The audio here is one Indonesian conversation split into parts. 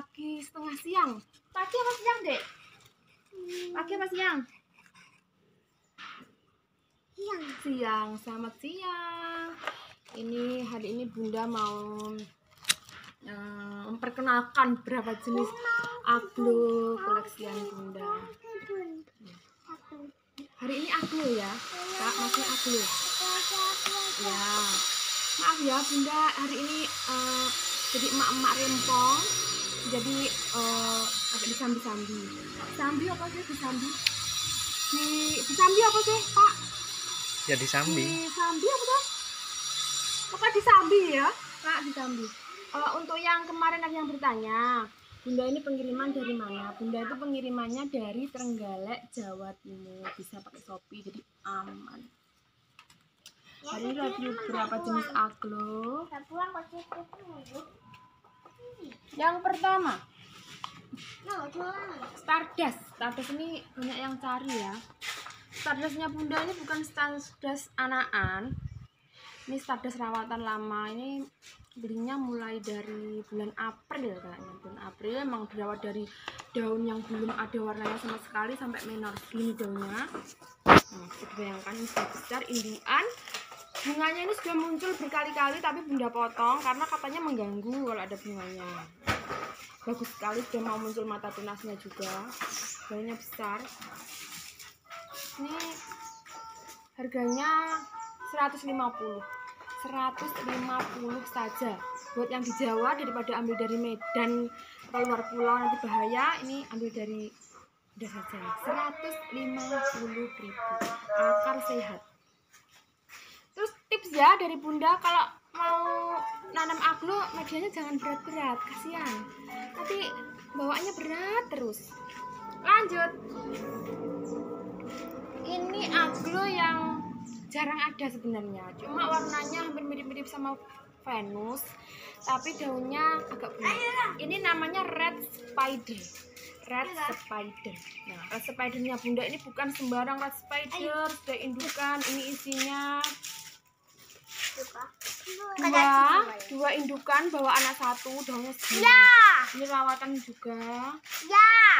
pagi setengah siang. Pagi apa siang, Dek? Pagi apa siang? Siang. Siang, selamat siang. Ini hari ini Bunda mau eh, memperkenalkan berapa jenis aglo koleksian Bunda. Hari ini aglo ya, Kak, maksudnya aglo. Ya, maaf ya Bunda, hari ini eh, jadi emak-emak rempong, jadi eh, agak disambi-sambi. Sambi apa sih disambi? Di disambi apa sih, Pak? ya disambi Disambi apa tuh? Apa disambi ya? Kak, disambi. Eh, untuk yang kemarin ada yang bertanya, Bunda ini pengiriman dari mana? Bunda itu pengirimannya dari Trenggalek, Jawa Timur. Bisa pakai Shopee, jadi aman. Hari ini review berapa jenis aglo. Yang pertama, Stardust. Stardust ini banyak yang cari ya. Stardustnya Bunda ini bukan Stardust anakan. Ini Stardust rawatan lama. Ini belinya mulai dari bulan April kayaknya. Bulan April emang berawat dari daun yang belum ada warnanya sama sekali sampai menor gini daunnya. Nah, bayangkan ini besar induan. Bunganya ini sudah muncul berkali-kali tapi Bunda potong karena katanya mengganggu kalau ada bunganya. Bagus sekali sudah mau muncul mata tunasnya juga. Daunnya besar. Ini harganya 150 150 saja. Buat yang di Jawa daripada ambil dari Medan atau luar pulau nanti bahaya. Ini ambil dari udah saja. 150 ribu. Akar sehat ya dari bunda. Kalau mau nanam aglo medianya jangan berat-berat kasihan. Nanti bawaannya berat terus. Lanjut. Ini aglo yang jarang ada sebenarnya. Cuma warnanya hampir mirip-mirip sama Venus tapi daunnya agak bunga ini namanya red spider. Red spider. Nah red spidernya bunda ini bukan sembarang red spider sudah indukan ini isinya dua dua indukan bawa anak satu daunnya segini Ya, ini rawatan juga ya.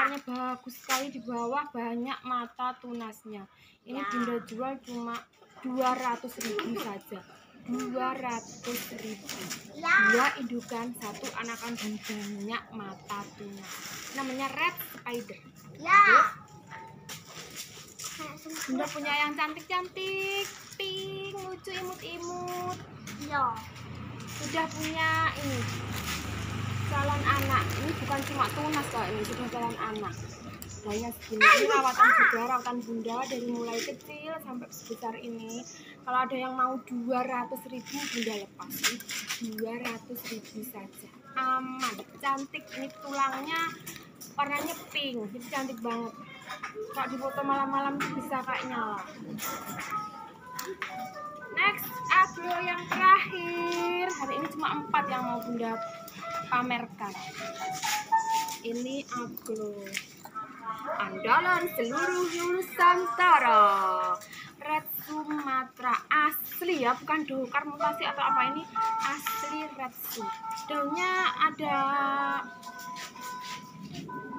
Akarnya bagus sekali di bawah banyak mata tunasnya. Ini Ya. bunda jual cuma 200 ribu saja. 200 ribu. Ya. Dua indukan, satu anakan dan banyak mata tunas. Namanya red spider. Ya. Bunda punya yang cantik-cantik, pink, lucu, imut-imut. Ya. Sudah punya ini calon anak. Ini bukan cuma tunas kok ini, sudah calon anak. Banyak segini. Ini rawatan juga, rawatan bunda dari mulai kecil sampai sebesar ini. Kalau ada yang mau 200 ribu, bunda lepas. Ini 200 ribu saja. Aman, cantik. Ini tulangnya warnanya pink, jadi cantik banget. Kalau di foto malam-malam bisa kayak nyala. Yang terakhir. Hari ini cuma empat yang mau bunda pamerkan. Ini aglo andalan seluruh Nusantara. Red Sumatera asli ya, bukan dokar mutasi atau apa ini asli red Su. Daunnya ada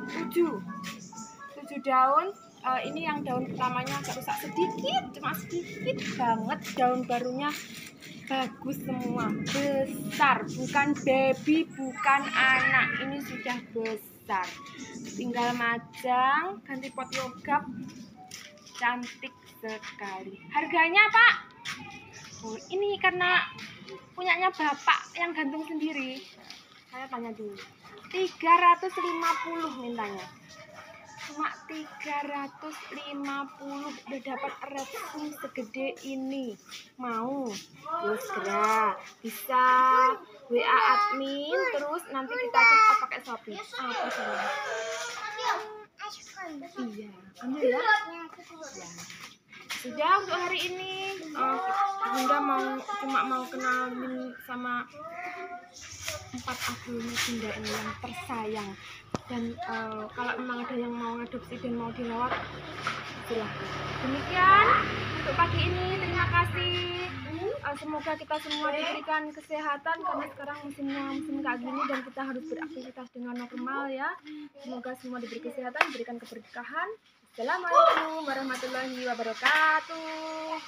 tujuh, tujuh daun. Eh, ini yang daun pertamanya agak rusak sedikit, cuma sedikit banget. Daun barunya bagus semua, besar, bukan baby, bukan anak. Ini sudah besar. Tinggal majang, ganti pot yogurt, cantik sekali. Harganya Pak? Oh, ini karena punyanya bapak yang gantung sendiri. Saya tanya dulu. 350 mintanya. Cuma 350 udah dapat resin segede ini. Mau? Yuk segera. Bisa WA admin terus nanti kita check out pakai Shopee. Apa sih? Iya, ambil ya. Ya. Sudah untuk hari ini eh, Bunda mau cuma mau kenalin sama empat Bunda ini yang tersayang. Dan eh, kalau memang ada yang mau ngadopsi dan mau dirawat silahkan demikian untuk pagi ini. Terima kasih. Eh, semoga kita semua diberikan kesehatan karena sekarang musimnya musim kayak gini dan kita harus beraktivitas dengan normal ya. Semoga semua diberi kesehatan diberikan keberkahan. Assalamualaikum warahmatullahi wabarakatuh